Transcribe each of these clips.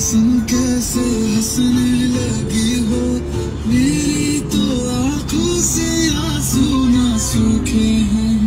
सुन कैसे हंसने लगी हो मेरी तो आँखों से आँसू ना सूखे हैं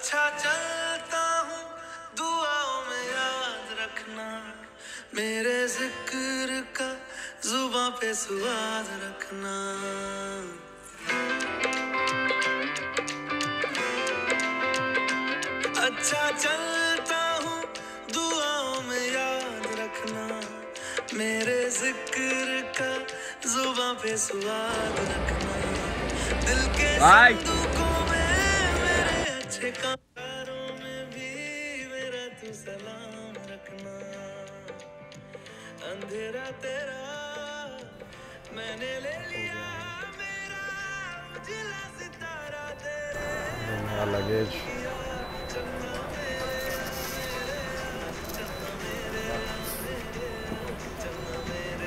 अच्छा चलता हूँ दुआओं में याद रखना। मेरे ज़िक्र का जुबा पे सुवाद रखना। अच्छा चलता हूँ दुआओं में याद रखना। मेरे ज़िक्र का जुबा पे सुवाद रखना। दिल के. संदूकों कारों में भी मेरा तू सलाम रखना। अंधेरा तेरा मैंने ले लिया मेरा उजला सितारा तेरे लगेज।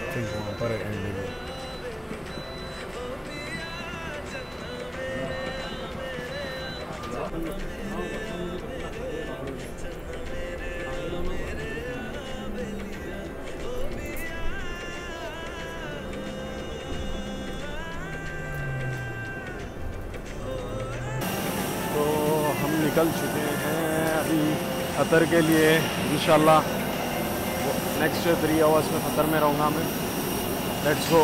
एंडिंग तो निकल चुके हैं अभी कतर के लिए इन नेक्स्ट थ्री आवर्स में खतर में रहूँगा मैं। लेट्स गो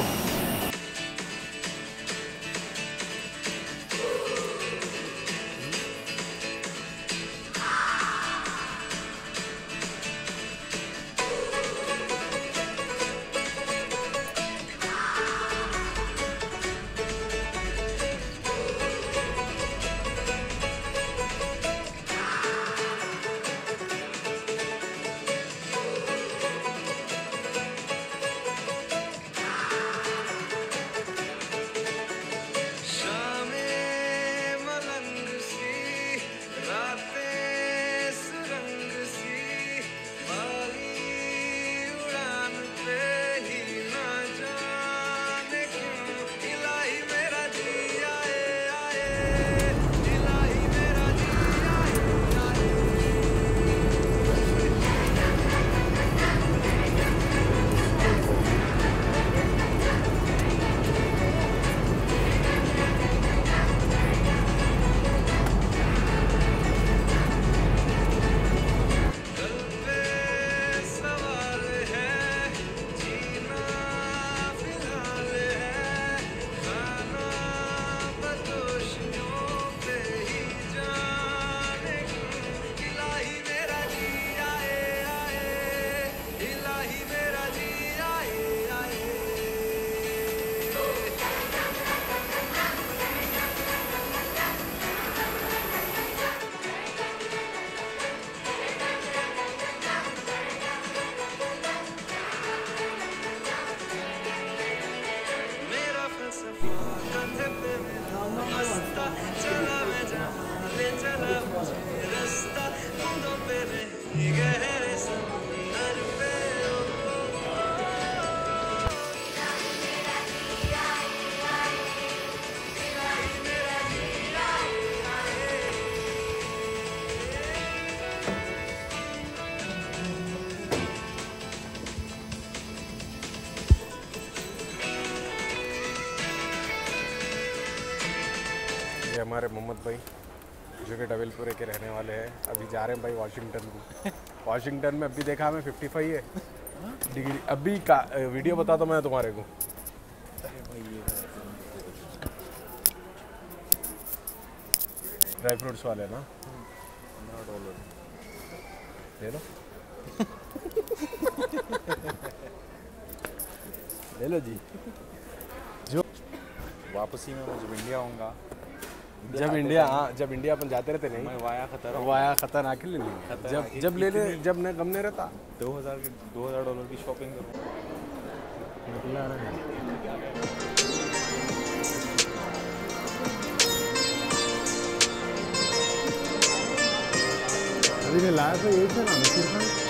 हमारे मोहम्मद भाई जो कि डबलपुरे के रहने वाले हैं अभी जा रहे हैं भाई वाशिंगटन को। वाशिंगटन में अभी देखा हमें 55 है। डिग्री अभी का वीडियो बता दो मैं तुम्हारे को। ड्राई फ्रूट्स वाले ना? ले लो। ले लो जी। जो वापसी में मैं जब इंडिया आऊँगा जब इंडिया हाँ जब इंडिया अपन जाते रहते नहीं। वाया खतर वाया खतर आके ले लेंगे जब जब ले ले जब न गम नहीं रहता। दो हज़ार की दो हज़ार डॉलर की शॉपिंग करूँ। अभी ने लाया तो यही था ना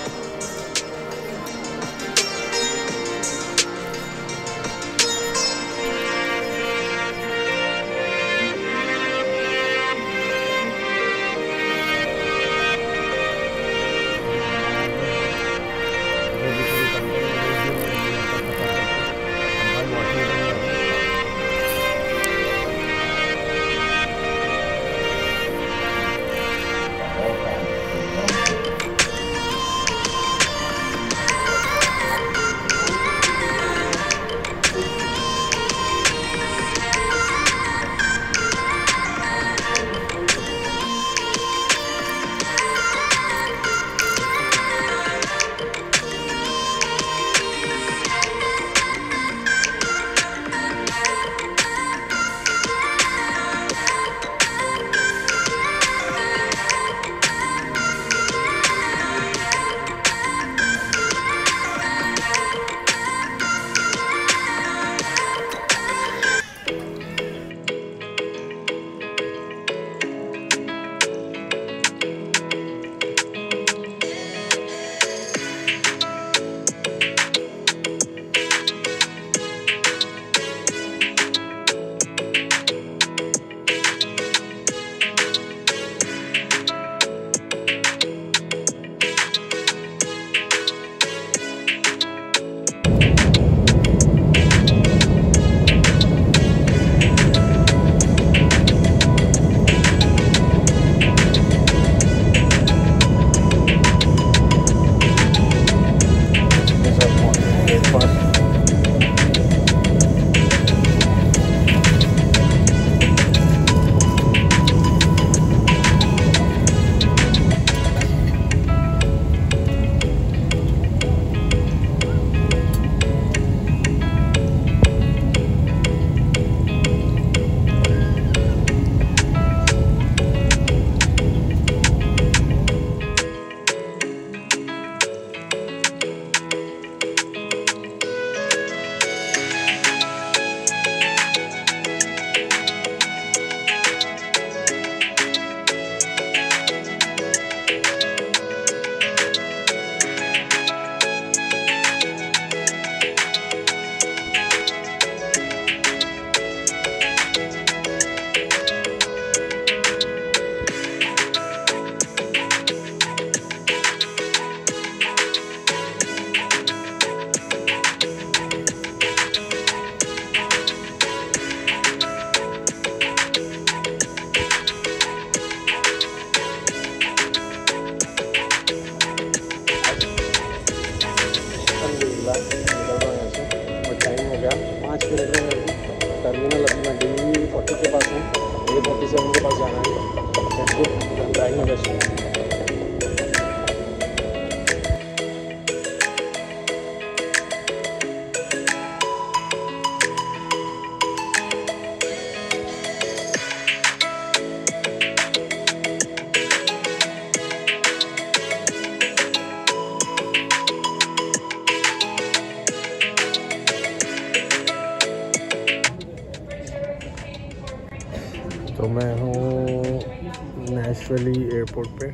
एयरपोर्ट पे।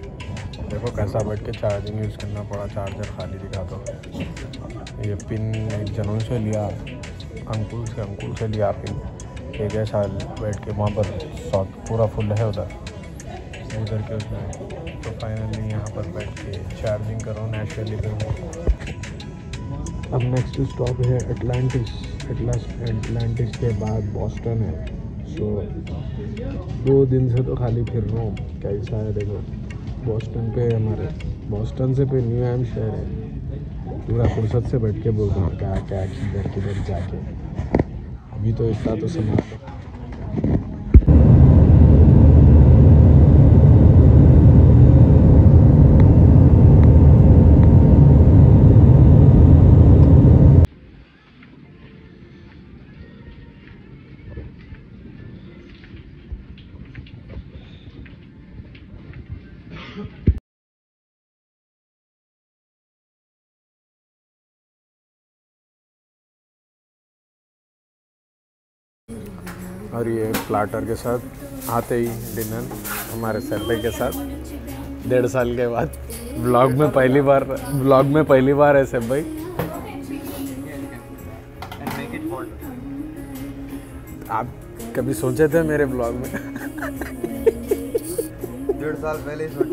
देखो कैसा बैठ के चार्जिंग यूज़ करना पड़ा चार्जर खाली दिखा दो। ये पिन एक जनों से लिया, अंकुल से अंकुल से लिया पिन एक जैसा बैठ के वहाँ पर शॉक पूरा फुल है उधर। उधर के उसमें। तो फाइनली यहाँ पर बैठ के चार्जिंग करो नेशनली पे अब नेक्स्ट स्टॉप है एटलांटिस एटलास एटलांटिस के बाद बॉस्टन है। सो दो दिन से तो खाली फिर रहा हूँ। कैसा है देखो बॉस्टन पे हमारे बॉस्टन से पे न्यू हैम शहर है। पूरा फुर्सत से बैठ के बोल रहा हूँ, क्या क्या, किधर किधर जाके? अभी तो इतना तो समझ और ये प्लाटर के साथ आते ही डिनर हमारे सरडे के साथ। डेढ़ साल के बाद ब्लॉग में पहली बार, ब्लॉग में पहली बार है सब भाई आप कभी सोचे थे मेरे ब्लॉग में? डेढ़ साल पहले सोच